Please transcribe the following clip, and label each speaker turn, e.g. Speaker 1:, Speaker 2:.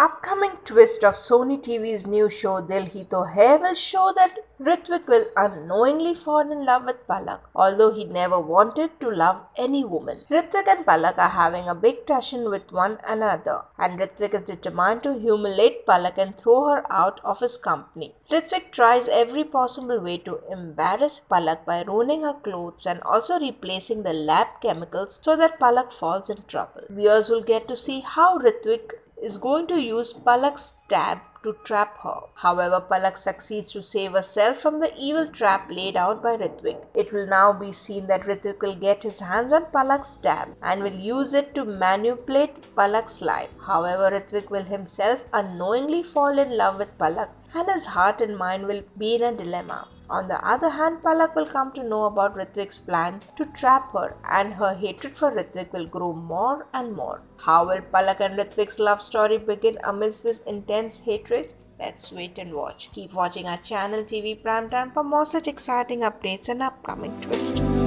Speaker 1: Upcoming twist of Sony TV's new show Dil Hi To Hai will show that Ritwik will unknowingly fall in love with Palak, although he never wanted to love any woman. Ritwik and Palak are having a big passion with one another, and Ritwik is determined to humiliate Palak and throw her out of his company. Ritwik tries every possible way to embarrass Palak by ruining her clothes and also replacing the lab chemicals so that Palak falls in trouble. Viewers will get to see how Ritwik is going to use Palak's stab to trap her. However, Palak succeeds to save herself from the evil trap laid out by Ritwik. It will now be seen that Ritwik will get his hands on Palak's stab and will use it to manipulate Palak's life. However, Ritwik will himself unknowingly fall in love with Palak and his heart and mind will be in a dilemma. On the other hand, Palak will come to know about Ritwik's plan to trap her and her hatred for Ritwik will grow more and more. How will Palak and Ritwik's love story begin amidst this intense hatred? Let's wait and watch. Keep watching our channel TV Primetime for more such exciting updates and upcoming twists.